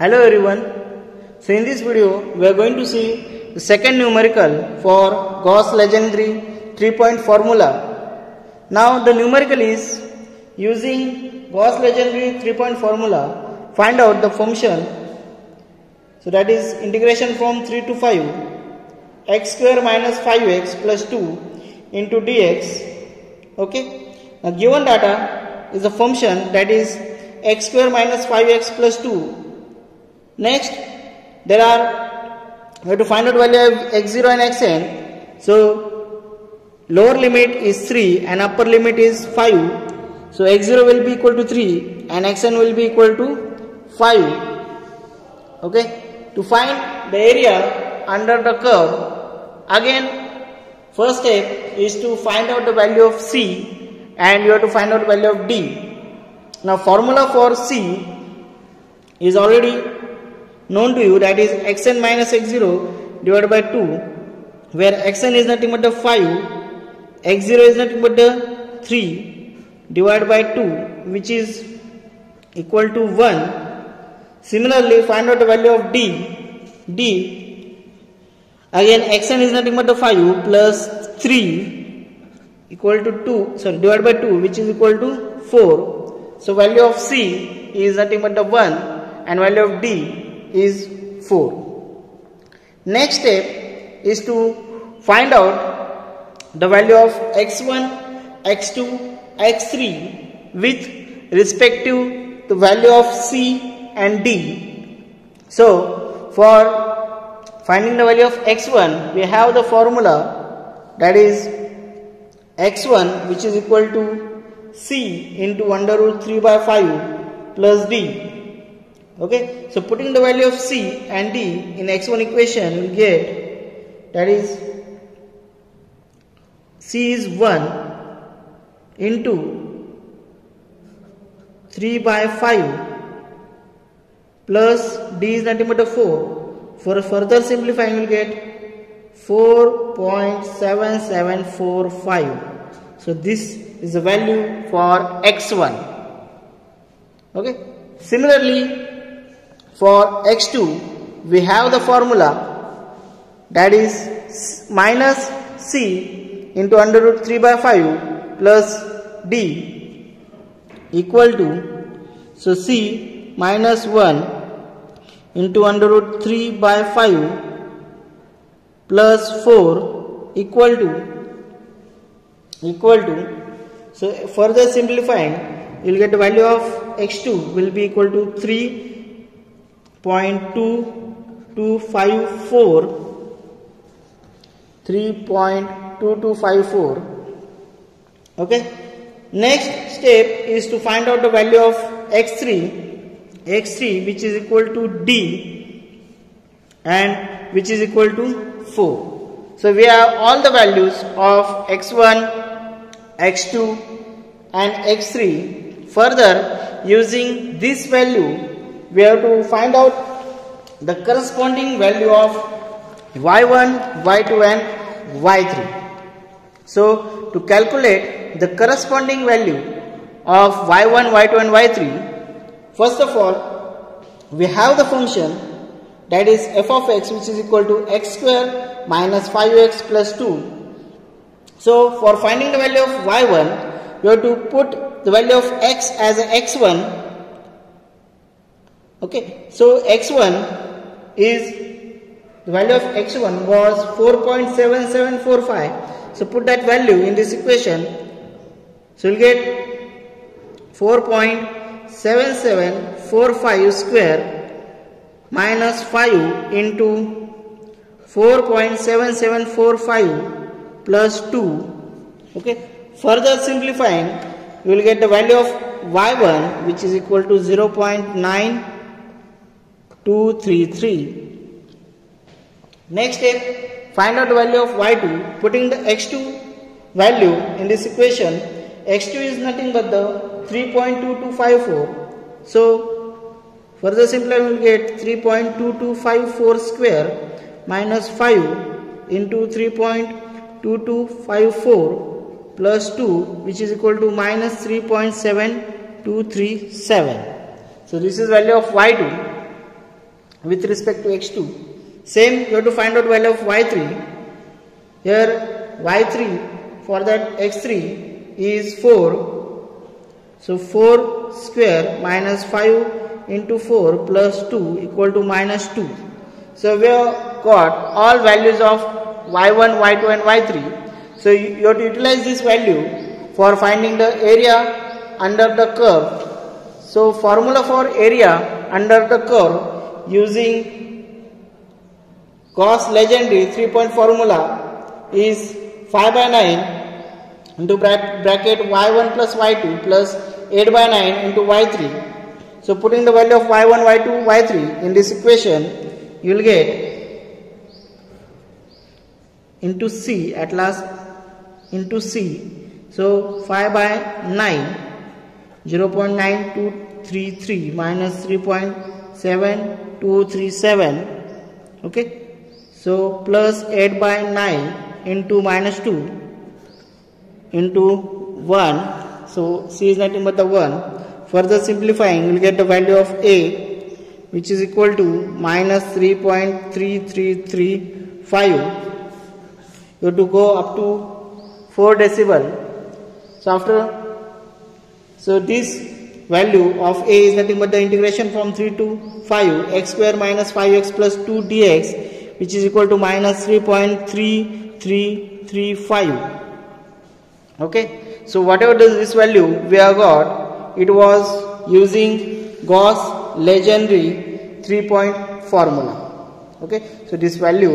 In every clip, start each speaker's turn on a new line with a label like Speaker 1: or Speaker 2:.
Speaker 1: Hello everyone. So in this video we are going to see the second numerical for Gauss-Legendre 3-point formula. Now the numerical is using Gauss-Legendre 3-point formula find out the function. So that is integration from 3 to 5 x square minus 5x plus 2 into dx. Okay? Now given data is a function that is x square minus 5x plus 2 Next, there are we have to find out value of x0 and xn. So lower limit is 3 and upper limit is 5. So x0 will be equal to 3 and xn will be equal to 5. Okay. To find the area under the curve, again first step is to find out the value of c and you have to find out the value of d. Now formula for c is already known to you that is xn minus x0 divided by 2 where xn is nothing but the 5 x0 is nothing but the 3 divided by 2 which is equal to 1 similarly find out the value of d. D again xn is nothing but the 5 plus 3 equal to 2 sorry divided by 2 which is equal to 4 so value of c is nothing but the 1 and value of d is 4. Next step is to find out the value of x1, x2, x3 with respect to the value of c and d. So, for finding the value of x1, we have the formula that is x1 which is equal to c into under root 3 by 5 plus d Okay, so putting the value of C and D in x1 equation we get that is C is 1 into 3 by 5 plus D is nothing but a 4. For further simplifying we will get 4.7745. So this is the value for x1. Okay. Similarly, for x2 we have the formula that is minus c into under root 3 by 5 plus d equal to so c minus 1 into under root 3 by 5 plus 4 equal to equal to so further simplifying you will get the value of x2 will be equal to 3 0.2254 3.2254 okay. Next step is to find out the value of x3 x3 which is equal to d and which is equal to 4 so we have all the values of x1 x2 and x3 further using this value we have to find out the corresponding value of y1, y2 and y3. So to calculate the corresponding value of y1, y2 and y3, first of all we have the function that is f of x which is equal to x square minus 5x plus 2. So for finding the value of y1, you have to put the value of x as x1 Okay, so x1 is the value of x1 was 4.7745. So put that value in this equation. So you'll get 4.7745 square minus 5 into 4.7745 plus 2. Okay, further simplifying, you will get the value of y1 which is equal to 0.9 233. Next step, find out the value of y2. Putting the x2 value in this equation, x2 is nothing but the 3.2254. So, further simpler we will get 3.2254 square minus 5 into 3.2254 plus 2 which is equal to minus 3.7237. So, this is value of y2 with respect to x2 same you have to find out value of y3 here y3 for that x3 is 4 so 4 square minus 5 into 4 plus 2 equal to minus 2 so we have got all values of y1 y2 and y3 so you have to utilize this value for finding the area under the curve. So formula for area under the curve using Gauss Legendre 3 point formula is 5 by 9 into bracket y1 plus y2 plus 8 by 9 into y3. So putting the value of y1, y2, y3 in this equation you will get into C at last into C. So 5 by 9 0.9233 minus 3.7237 okay so plus 8 by 9 into minus 2 into 1. So C is nothing but the 1. Further simplifying, we will get the value of A which is equal to minus 3.3335. You have to go up to 4 decibel. So after, so this value of A is nothing but the integration from 3 to 5 x square minus 5x plus 2 dx which is equal to minus 3.3335 okay? So whatever this value we have got it was using Gauss Legendre 3 point formula. Okay? So this value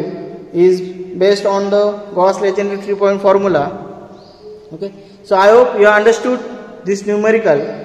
Speaker 1: is based on the Gauss Legendre 3 point formula. Okay? So I hope you understood this numerical